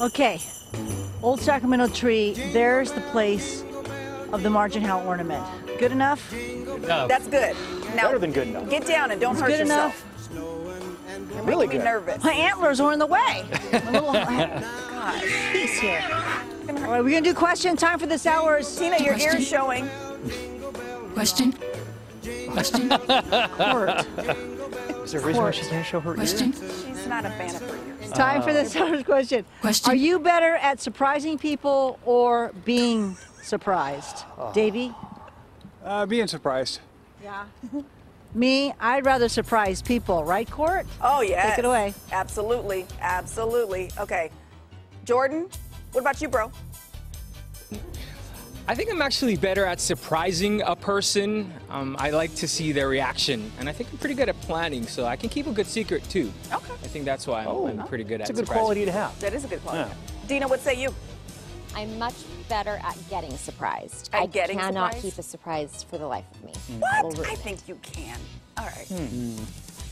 Okay, Old Sacramento Tree, there's the place of the Marge and Hal ornament. Good enough? No. That's good. Now, Better than good enough. Get down and don't hurt Good yourself. enough? You're Really making me nervous. My antlers are in the way. My little Gosh. piece here. All right, we're gonna do question time for this hour. is Tina, your ear's showing. Question? Question? Court. Is there a reason why she can't show her Question? ears? She's not a fan of her ears. Time for this hour's question. Question? Are you better at surprising people or being surprised? Davey? Uh, being surprised. Yeah. Me, I'd rather surprise people, right, Court? Oh, yeah. Take it away. Absolutely. Absolutely. Okay. Jordan, what about you, bro? I think I'm actually better at surprising a person. Um, I like to see their reaction, and I think I'm pretty good at planning, so I can keep a good secret too. Okay. I think that's why I'm, Oh, I'm pretty good at. It. It's a good surprising quality to have. That is a good quality. Yeah. Dina, what say you? I'm much better at getting surprised. At I getting cannot surprised? keep a surprise for the life of me. What? Will ruin I it. think you can. All right. Hmm.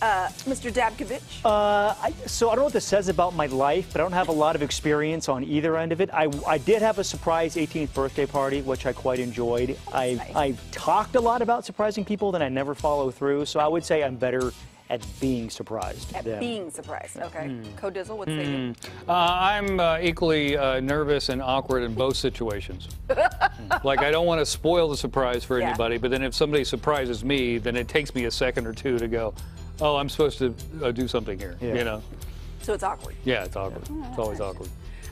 Uh, Mr. Dabkovich? Uh, I, so I don't know what this says about my life, but I don't have a lot of experience on either end of it. I, I did have a surprise 18th birthday party, which I quite enjoyed. I nice. I talked a lot about surprising people, then I never follow through. So I would say I'm better at being surprised. At than- being surprised. Okay. Hmm. Codizzle, what say you? Uh, I'm uh, equally uh, nervous and awkward in both situations. like, I don't want to spoil the surprise for Yeah. anybody, but then if somebody surprises me, then it takes me a second or two to go, oh, I'm supposed to uh, do something here. Yeah. You know? So it's awkward. Yeah, it's awkward. It's always awkward.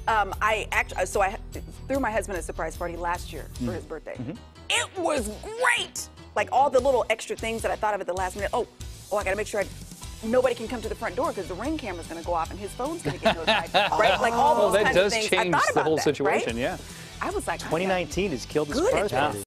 Um, I actually, so I threw my husband a surprise party last year Hmm. for his birthday. Mm-hmm. It was great. Like all the little extra things that I thought of at the last minute. Oh, oh, I gotta make sure I, nobody can come to the front door because the ring camera's gonna go off and his phone's gonna get notified. right? Like all those Well, that kinds does of things. I change thought the whole that, situation, right? yeah. I was like, 2019 has killed the Good